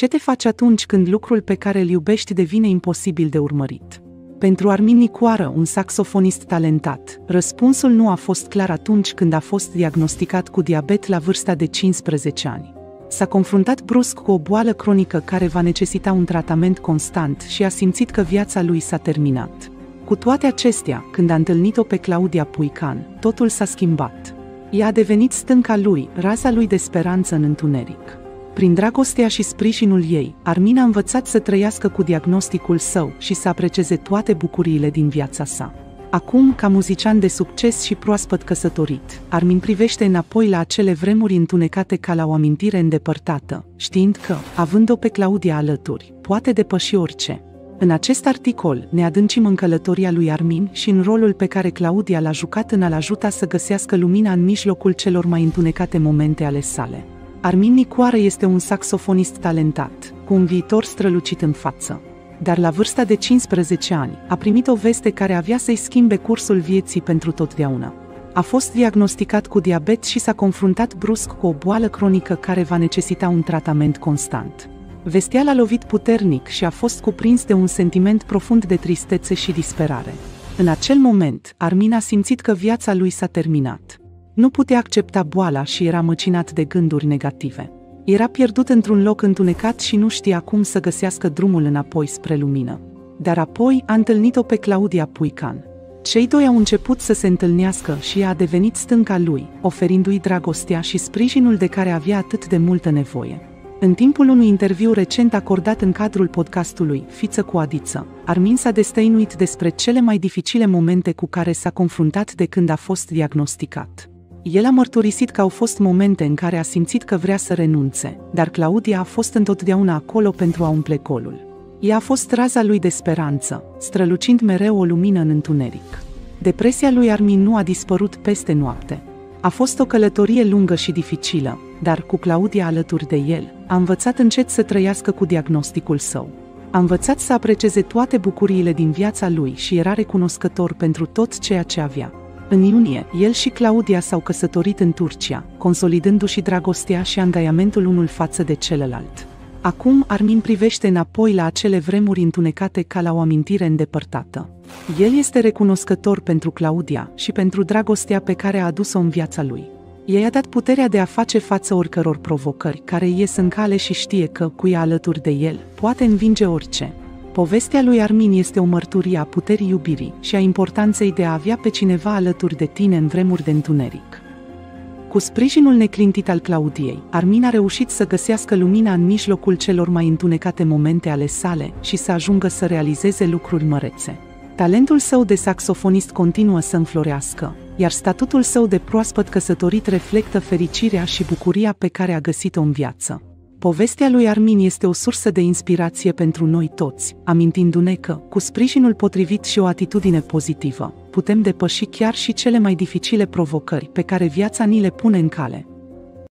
Ce te faci atunci când lucrul pe care îl iubești devine imposibil de urmărit? Pentru Armin Nicoară, un saxofonist talentat, răspunsul nu a fost clar atunci când a fost diagnosticat cu diabet la vârsta de 15 ani. S-a confruntat brusc cu o boală cronică care va necesita un tratament constant și a simțit că viața lui s-a terminat. Cu toate acestea, când a întâlnit-o pe Claudia Puican, totul s-a schimbat. Ea a devenit stânca lui, raza lui de speranță în întuneric. Prin dragostea și sprijinul ei, Armin a învățat să trăiască cu diagnosticul său și să aprecieze toate bucuriile din viața sa. Acum, ca muzician de succes și proaspăt căsătorit, Armin privește înapoi la acele vremuri întunecate ca la o amintire îndepărtată, știind că, având-o pe Claudia alături, poate depăși orice. În acest articol ne adâncim în călătoria lui Armin și în rolul pe care Claudia l-a jucat în a-l ajuta să găsească lumina în mijlocul celor mai întunecate momente ale sale. Armin Nicoară este un saxofonist talentat, cu un viitor strălucit în față. Dar la vârsta de 15 ani, a primit o veste care avea să-i schimbe cursul vieții pentru totdeauna. A fost diagnosticat cu diabet și s-a confruntat brusc cu o boală cronică care va necesita un tratament constant. Vestea l-a lovit puternic și a fost cuprins de un sentiment profund de tristețe și disperare. În acel moment, Armin a simțit că viața lui s-a terminat. Nu putea accepta boala și era măcinat de gânduri negative. Era pierdut într-un loc întunecat și nu știa cum să găsească drumul înapoi spre lumină. Dar apoi a întâlnit-o pe Claudia Puican. Cei doi au început să se întâlnească și ea a devenit stânca lui, oferindu-i dragostea și sprijinul de care avea atât de multă nevoie. În timpul unui interviu recent acordat în cadrul podcastului Fiță cu Adiță, Armin s-a destăinuit despre cele mai dificile momente cu care s-a confruntat de când a fost diagnosticat. El a mărturisit că au fost momente în care a simțit că vrea să renunțe, dar Claudia a fost întotdeauna acolo pentru a umple golul. Ea a fost raza lui de speranță, strălucind mereu o lumină în întuneric. Depresia lui Armin nu a dispărut peste noapte. A fost o călătorie lungă și dificilă, dar cu Claudia alături de el, a învățat încet să trăiască cu diagnosticul său. A învățat să aprecieze toate bucuriile din viața lui și era recunoscător pentru tot ceea ce avea. În iunie, el și Claudia s-au căsătorit în Turcia, consolidându-și dragostea și angajamentul unul față de celălalt. Acum Armin privește înapoi la acele vremuri întunecate ca la o amintire îndepărtată. El este recunoscător pentru Claudia și pentru dragostea pe care a adus-o în viața lui. Ea i-a dat puterea de a face față oricăror provocări care ies în cale și știe că, cu ea alături de el, poate învinge orice. Povestea lui Armin este o mărturie a puterii iubirii și a importanței de a avea pe cineva alături de tine în vremuri de întuneric. Cu sprijinul neclintit al Claudiei, Armin a reușit să găsească lumina în mijlocul celor mai întunecate momente ale sale și să ajungă să realizeze lucruri mărețe. Talentul său de saxofonist continuă să înflorească, iar statutul său de proaspăt căsătorit reflectă fericirea și bucuria pe care a găsit-o în viață. Povestea lui Armin este o sursă de inspirație pentru noi toți, amintindu-ne că, cu sprijinul potrivit și o atitudine pozitivă, putem depăși chiar și cele mai dificile provocări pe care viața ni le pune în cale.